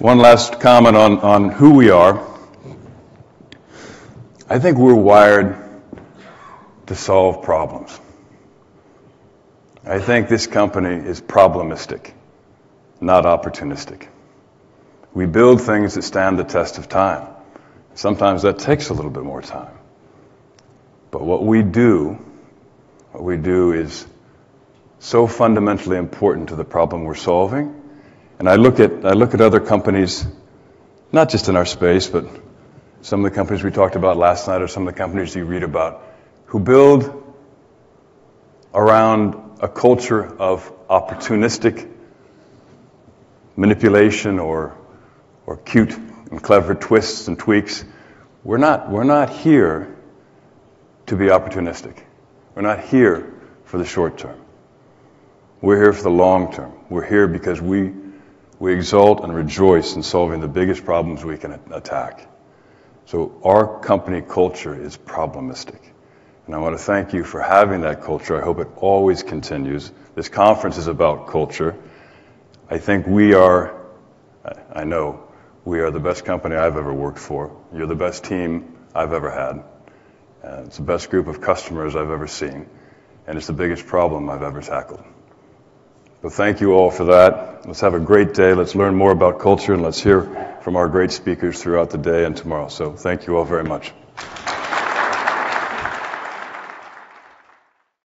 One last comment on, on who we are. I think we're wired to solve problems. I think this company is problemistic, not opportunistic. We build things that stand the test of time. Sometimes that takes a little bit more time. But what we do, what we do is so fundamentally important to the problem we're solving. And I look at, I look at other companies, not just in our space, but some of the companies we talked about last night or some of the companies you read about, who build around a culture of opportunistic manipulation or, or cute and clever twists and tweaks. We're not, we're not here to be opportunistic. We're not here for the short term. We're here for the long term. We're here because we, we exult and rejoice in solving the biggest problems we can attack. So our company culture is problemistic. And I want to thank you for having that culture. I hope it always continues. This conference is about culture. I think we are, I know, we are the best company I've ever worked for. You're the best team I've ever had. Uh, it's the best group of customers I've ever seen. And it's the biggest problem I've ever tackled. But thank you all for that. Let's have a great day. Let's learn more about culture and let's hear from our great speakers throughout the day and tomorrow. So thank you all very much.